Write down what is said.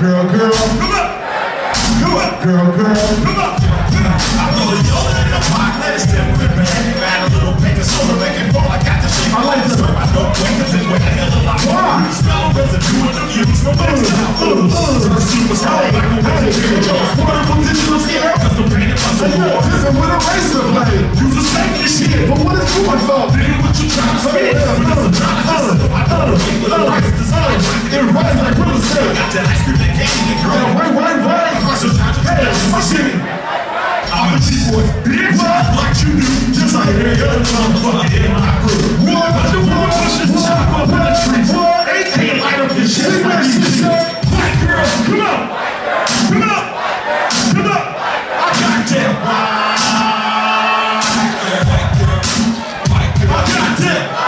Girl, girl. Come up. Come up. Girl, girl. Come up. I roll a yellow in the pot, let it sip with me. Add a little paper soda, make it roll. I got the shit. I like this. I don't wait to think where the hell am I? Why? Smell residue in the fumes. No better style. Uh, superstar, like a wedding video. Portable digital scale. Custom painted Hey, puzzle. yo, this is with a razor blade. Use a snake this shit. But what is doing for? Nigga, what you trying to say? But that's a to say. I know the way with a nice design. It rides like real estate. one, bitch. Like you do, just like every other motherfucker in my crew. War, but the war pushes the chop up on the tree. War, AK light up your shit. See where she's at? Black girls, come up. Come up. Come up. I got that. Black girl, girl, black girl. I got that.